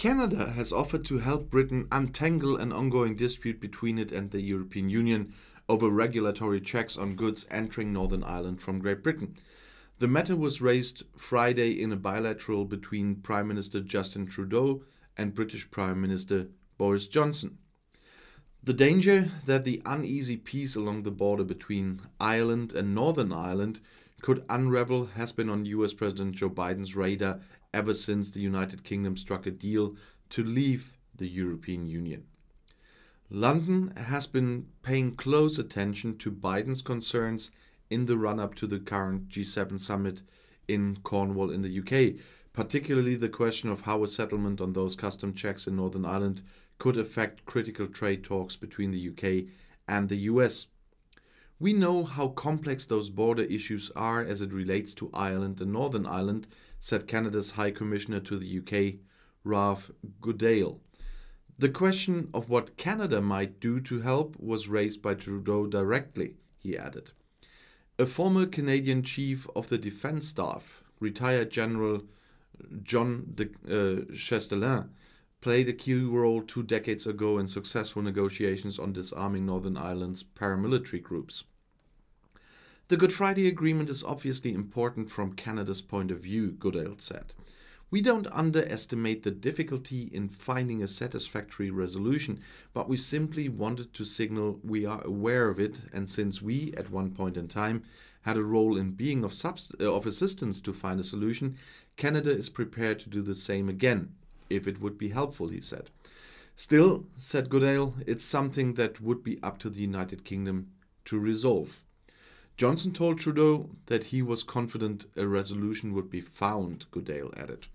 Canada has offered to help Britain untangle an ongoing dispute between it and the European Union over regulatory checks on goods entering Northern Ireland from Great Britain. The matter was raised Friday in a bilateral between Prime Minister Justin Trudeau and British Prime Minister Boris Johnson. The danger that the uneasy peace along the border between Ireland and Northern Ireland could unravel has been on US President Joe Biden's radar ever since the United Kingdom struck a deal to leave the European Union. London has been paying close attention to Biden's concerns in the run up to the current G7 summit in Cornwall in the UK, particularly the question of how a settlement on those custom checks in Northern Ireland could affect critical trade talks between the UK and the US. We know how complex those border issues are as it relates to Ireland and Northern Ireland, said Canada's High Commissioner to the UK, Ralph Goodale. The question of what Canada might do to help was raised by Trudeau directly, he added. A former Canadian Chief of the Defense Staff, retired General John de uh, Chastelain, played a key role two decades ago in successful negotiations on disarming Northern Ireland's paramilitary groups. The Good Friday Agreement is obviously important from Canada's point of view, Goodale said. We don't underestimate the difficulty in finding a satisfactory resolution, but we simply wanted to signal we are aware of it, and since we, at one point in time, had a role in being of, uh, of assistance to find a solution, Canada is prepared to do the same again, if it would be helpful, he said. Still, said Goodale, it's something that would be up to the United Kingdom to resolve. Johnson told Trudeau that he was confident a resolution would be found, Goodale added.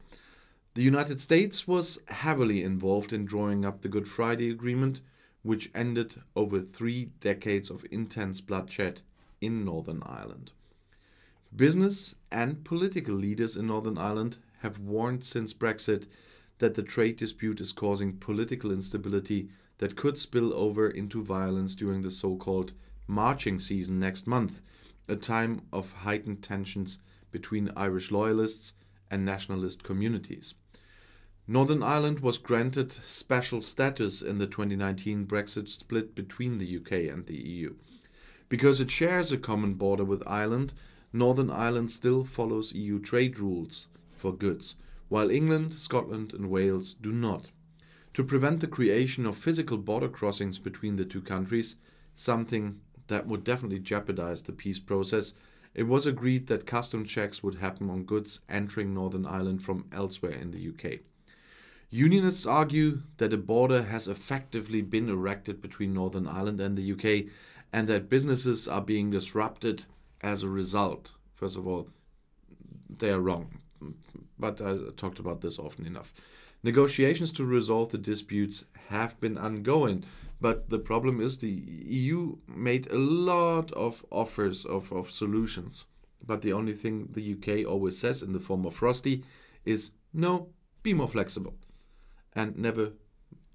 The United States was heavily involved in drawing up the Good Friday Agreement, which ended over three decades of intense bloodshed in Northern Ireland. Business and political leaders in Northern Ireland have warned since Brexit that the trade dispute is causing political instability that could spill over into violence during the so called marching season next month, a time of heightened tensions between Irish loyalists and nationalist communities. Northern Ireland was granted special status in the 2019 Brexit split between the UK and the EU. Because it shares a common border with Ireland, Northern Ireland still follows EU trade rules for goods, while England, Scotland, and Wales do not. To prevent the creation of physical border crossings between the two countries, something that would definitely jeopardize the peace process, it was agreed that custom checks would happen on goods entering Northern Ireland from elsewhere in the UK. Unionists argue that a border has effectively been erected between Northern Ireland and the UK and that businesses are being disrupted as a result. First of all, they are wrong, but I talked about this often enough. Negotiations to resolve the disputes have been ongoing, but the problem is the EU made a lot of offers of, of solutions. But the only thing the UK always says in the form of Frosty is no, be more flexible. And never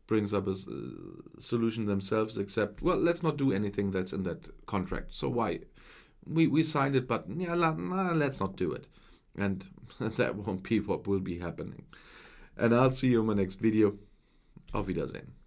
brings up a uh, solution themselves except, well, let's not do anything that's in that contract. So why? We, we signed it, but yeah, nah, let's not do it. And that won't be what will be happening. And I'll see you in my next video. Auf Wiedersehen.